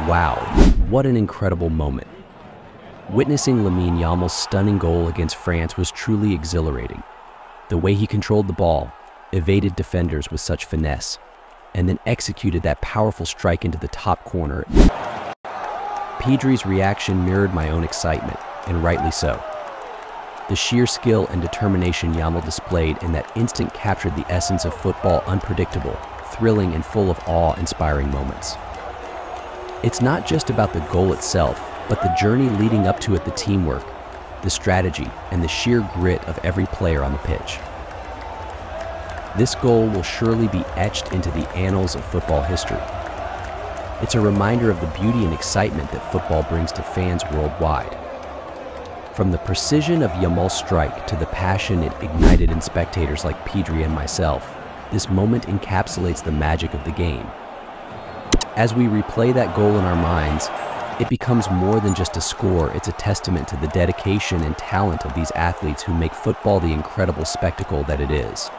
Wow, what an incredible moment. Witnessing Lamine Yamal's stunning goal against France was truly exhilarating. The way he controlled the ball, evaded defenders with such finesse, and then executed that powerful strike into the top corner. Pedri's reaction mirrored my own excitement, and rightly so. The sheer skill and determination Yamal displayed in that instant captured the essence of football unpredictable, thrilling, and full of awe-inspiring moments. It's not just about the goal itself, but the journey leading up to it, the teamwork, the strategy, and the sheer grit of every player on the pitch. This goal will surely be etched into the annals of football history. It's a reminder of the beauty and excitement that football brings to fans worldwide. From the precision of Yamal's strike to the passion it ignited in spectators like Pedri and myself, this moment encapsulates the magic of the game. As we replay that goal in our minds, it becomes more than just a score, it's a testament to the dedication and talent of these athletes who make football the incredible spectacle that it is.